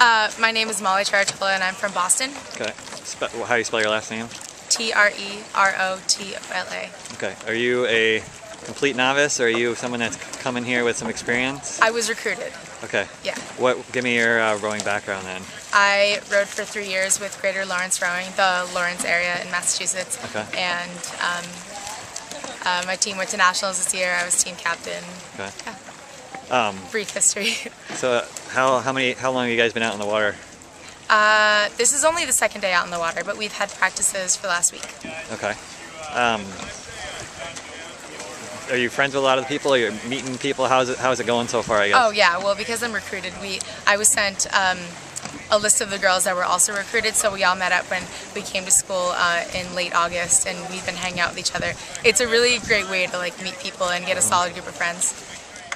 Uh, my name is Molly Trerotola and I'm from Boston. Okay. Spe- how do you spell your last name? T R E R O T O L A. Okay. Are you a complete novice or are you someone that's coming here with some experience? I was recruited. Okay. Yeah. What? Give me your uh, rowing background then. I rowed for three years with Greater Lawrence Rowing, the Lawrence area in Massachusetts. Okay. And um, uh, my team went to nationals this year. I was team captain. Okay. Yeah. Um, Brief history. so how how many how long have you guys been out in the water? Uh, this is only the second day out in the water, but we've had practices for last week. Okay. Um, are you friends with a lot of the people? Are you meeting people? How's it how's it going so far? I guess. Oh yeah, well because I'm recruited, we I was sent um, a list of the girls that were also recruited, so we all met up when we came to school uh, in late August, and we've been hanging out with each other. It's a really great way to like meet people and get a solid group of friends.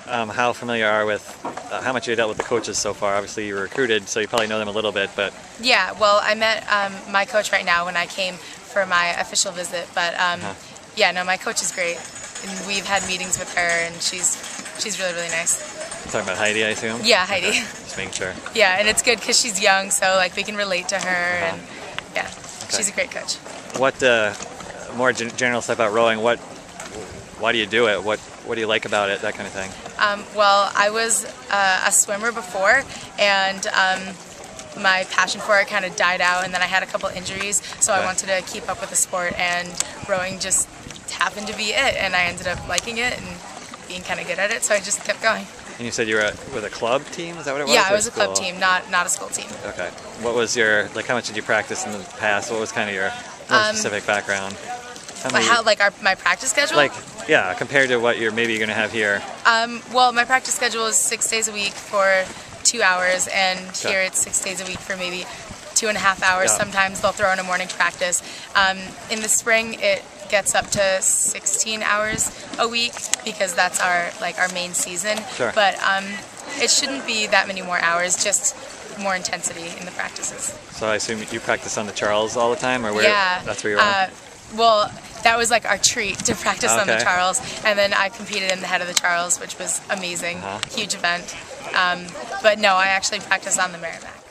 Um, how familiar are with uh, how much you dealt with the coaches so far? Obviously you were recruited, so you probably know them a little bit, but Yeah, well I met um, my coach right now when I came for my official visit, but um, Uh-huh. yeah, no, my coach is great, and we've had meetings with her, and she's she's really really nice. talking about Heidi, I assume. Yeah, Heidi. Just making sure. Yeah, and it's good because she's young, so like we can relate to her, and yeah, she's a great coach. What uh, more gen- general stuff about rowing? What? Why do you do it? What What do you like about it? That kind of thing. Um, well, I was uh, a swimmer before, and um, my passion for it kind of died out, and then I had a couple injuries, so I wanted to keep up with the sport, and rowing just happened to be it, and I ended up liking it and being kind of good at it, so I just kept going. And you said you were a, with a club team. Is that what it was? Yeah, I was a club team, not not a school team. Okay. What was your like? How much did you practice in the past? What was kind of your Um, specific background? How how like our my practice schedule? like yeah, compared to what you're maybe gonna have here. Um, well, my practice schedule is six days a week for two hours, and here it's six days a week for maybe two and a half hours. Yeah. Sometimes they'll throw in a morning practice. Um, in the spring, it gets up to 16 hours a week because that's our like our main season. Sure. But um, it shouldn't be that many more hours, just more intensity in the practices. So I assume you practice on the Charles all the time, or where? yeah. That's where you are. Uh, well, that was like our treat to practice on the Charles, and then I competed in the head of the Charles, which was amazing, Uh-huh. huge event. Um, but no, I actually practiced on the Merrimack.